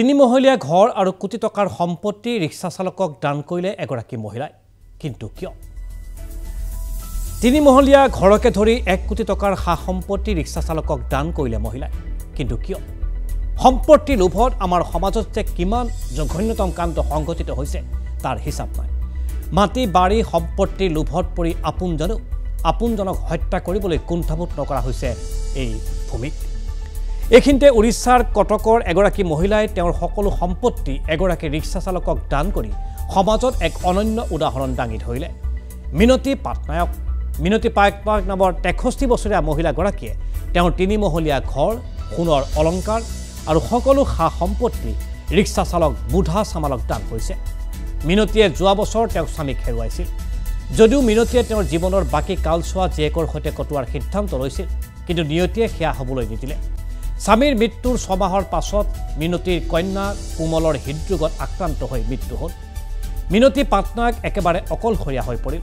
তিনিমহলীয়া ঘৰ আৰু কোটি টকাৰ সম্পত্তি ৰিক্সা চালকক দান কৰিলে এগৰাকী মহিলাই। কিন্তু কিয়? তিনিমহলীয়া ঘৰকে ধৰি এক কোটি টকাৰ সা সম্পত্তি ৰিক্সা চালকক দান কৰিলে মহিলাই। কিন্তু কিয়? সম্পত্তিৰ লোভত আমাৰ সমাজত যে কিমান জঘন্যতম কাণ্ড সংঘটিত হৈছে তাৰ হিচাপ নাই। মাটি বাৰী সম্পত্তিৰ লোভত পৰি আপোনজনেও আপোনজনক হত্যা কৰিবলৈ কুণ্ঠাবোধ নকৰা হৈছে এই ভূমিত। এইখিনিতে উৰিষ্যাৰ কটকৰ এগৰাকী মহিলাই তেওঁৰ সকলো সম্পত্তি এগৰাকী ৰিক্সা চালকক দান কৰি সমাজত এক অনন্য উদাহৰণ দাঙি ধৰিলে। মিনতী পাটনায়ক মিনতী পাটনায়ক নামৰ তেষষ্ঠি বছৰীয়া মহিলাগৰাকীয়ে তেওঁৰ তিনিমহলীয়া ঘৰ সোণৰ অলংকাৰ আৰু সকলো সা সম্পত্তি ৰিক্সা চালক বুধা চামালক দান কৰিছে। মিনতীয়ে যোৱা বছৰ তেওঁক স্বামীক হেৰুৱাইছিল। যদিও মিনতীয়ে তেওঁৰ জীৱনৰ বাকী কালচোৱা জীয়েকৰ সৈতে কটোৱাৰ সিদ্ধান্ত লৈছিল কিন্তু নিয়তিয়ে সেয়া হ'বলৈ নিদিলে। স্বামীৰ মৃত্যুৰ ছমাহৰ পাছত মিনতীৰ কন্যা কোমলৰ হৃদৰোগত আক্ৰান্ত হৈ মৃত্যু হ'ল। মিনতী পাটনায়ক একেবাৰে অকলশৰীয়া হৈ পৰিল।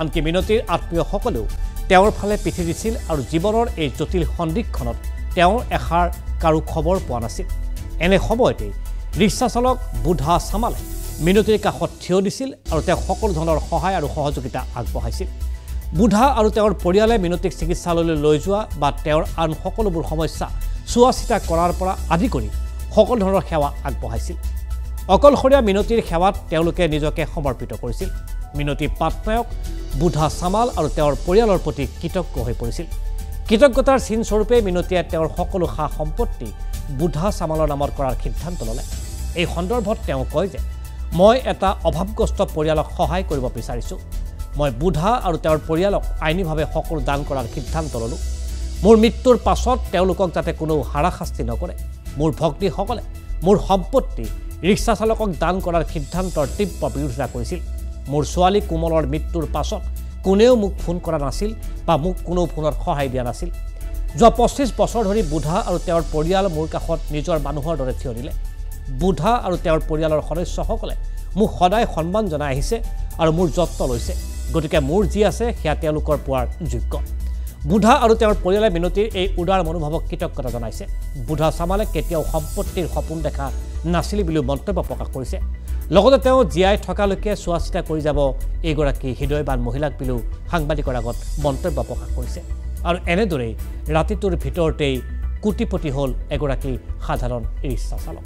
আনকি মিনতীৰ আত্মীয়সকলেও তেওঁৰ ফালে পিঠি দিছিল আৰু জীৱনৰ এই জটিল সন্দিক্ষণত তেওঁৰ এষাৰ কাৰো খবৰ পোৱা নাছিল। এনে সময়তেই ৰিক্সা চালক বুধা চামালে মিনতীৰ কাষত থিয় দিছিল আৰু তেওঁক সকলো ধৰণৰ সহায় আৰু সহযোগিতা আগবঢ়াইছিল। বুধা আৰু তেওঁৰ পৰিয়ালে মিনতীক চিকিৎসালয়লৈ লৈ যোৱা বা তেওঁৰ আন সকলোবোৰ সমস্যা চোৱা চিতা কৰাৰ পৰা আদি কৰি সকলো ধৰণৰ সেৱা আগবঢ়াইছিল। অকলশৰীয়া মিনতীৰ সেৱাত তেওঁলোকে নিজকে সমৰ্পিত কৰিছিল। মিনতী পাটনায়ক বুধা চামাল আৰু তেওঁৰ পৰিয়ালৰ প্ৰতি কৃতজ্ঞ হৈ পৰিছিল। কৃতজ্ঞতাৰ চিনস্বৰূপে মিনতীয়ে তেওঁৰ সকলো সা সম্পত্তি বুধা চামালৰ নামত কৰাৰ সিদ্ধান্ত ল'লে। এই সন্দৰ্ভত তেওঁ কয় যে মই এটা অভাৱগ্ৰস্ত পৰিয়ালক সহায় কৰিব বিচাৰিছোঁ। মই বুধা আৰু তেওঁৰ পৰিয়ালক আইনীভাৱে সকলো দান কৰাৰ সিদ্ধান্ত ল'লোঁ। মোৰ মৃত্যুৰ পাছত তেওঁলোকক যাতে কোনো হাৰাশাস্তি নকৰে মোৰ ভক্তিসকলে মোৰ সম্পত্তি ৰিক্সা চালকক দান কৰাৰ সিদ্ধান্তৰ তীব্ৰ বিৰোধিতা কৰিছিল। মোৰ ছোৱালী কোমলৰ মৃত্যুৰ পাছত কোনেও মোক ফোন কৰা নাছিল বা মোক কোনো ফোনত সহায় দিয়া নাছিল। যোৱা পঁচিছ বছৰ ধৰি বুধা আৰু তেওঁৰ পৰিয়াল মোৰ কাষত নিজৰ মানুহৰ দৰে থিয় দিলে। বুধা আৰু তেওঁৰ পৰিয়ালৰ সদস্যসকলে মোক সদায় সন্মান জনাই আহিছে আৰু মোৰ যত্ন লৈছে। গতিকে মোৰ যি আছে সেয়া তেওঁলোকৰ পোৱাৰ যোগ্য। বুধা আৰু তেওঁৰ পৰিয়ালে মিনতীৰ এই উদাৰ মনোভাৱক কৃতজ্ঞতা জনাইছে। বুধা চামালে কেতিয়াও সম্পত্তিৰ সপোন দেখা নাছিল বুলিও মন্তব্য প্ৰকাশ কৰিছে। লগতে তেওঁ জীয়াই থকালৈকে চোৱা চিতা কৰি যাব এইগৰাকী হৃদয়বান মহিলাক বুলিও সাংবাদিকৰ আগত মন্তব্য প্ৰকাশ কৰিছে। আৰু এনেদৰেই ৰাতিটোৰ ভিতৰতেই কোটিপতি হ'ল এগৰাকী সাধাৰণ ৰিক্সা চালক